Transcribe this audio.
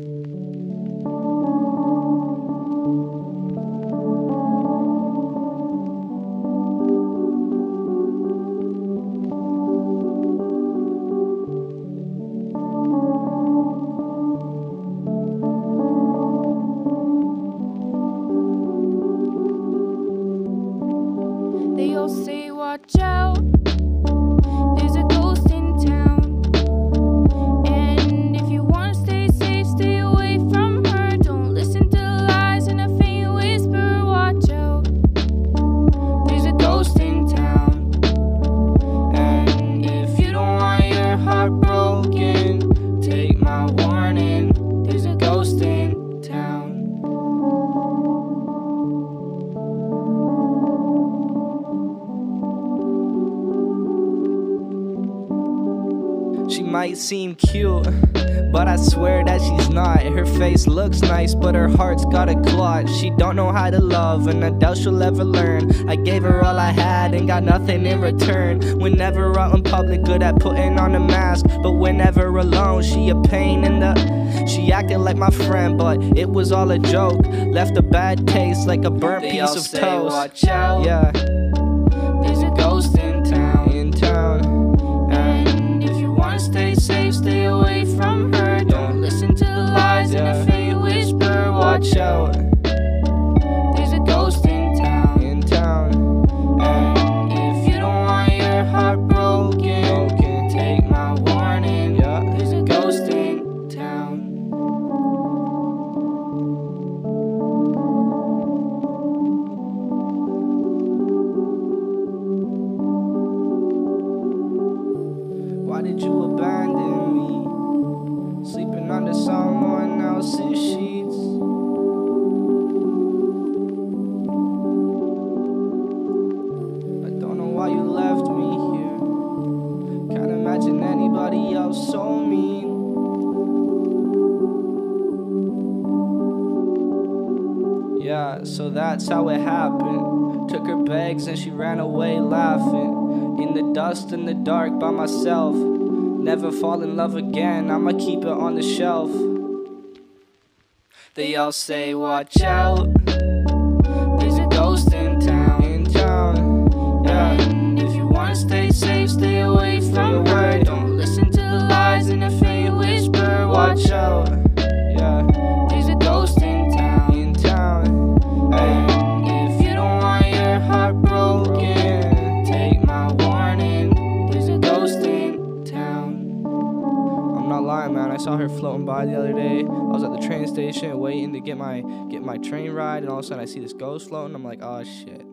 They She might seem cute, but I swear that she's not. Her face looks nice, but her heart's got a clot. She don't know how to love, and I doubt she'll ever learn. I gave her all I had and got nothing in return. Whenever out in public, good at putting on a mask, but whenever alone, she a pain in the. She acted like my friend, but it was all a joke. Left a bad taste like a burnt They piece all of say, toast. "Watch out." Yeah, Watch out, there's a ghost in town. In town. And if you don't want your heart broken, Broken. take my warning. Yeah. There's a ghost in town. Why did you abandon me? Sleeping under someone else's sheets. Yeah, so that's how it happened. Took her bags and she ran away laughing. In the dust in the dark by myself. Never fall in love again, I'ma keep it on the shelf. They all say, watch out. There's a ghost in town. In town, yeah. And if you wanna stay safe, stay away from her. Don't listen to the lies and a faint whisper. Watch out, Lying, man. I saw her floating by the other day. I was at the train station waiting to get my get my train ride, and all of a sudden I see this ghost floating. I'm like, oh shit.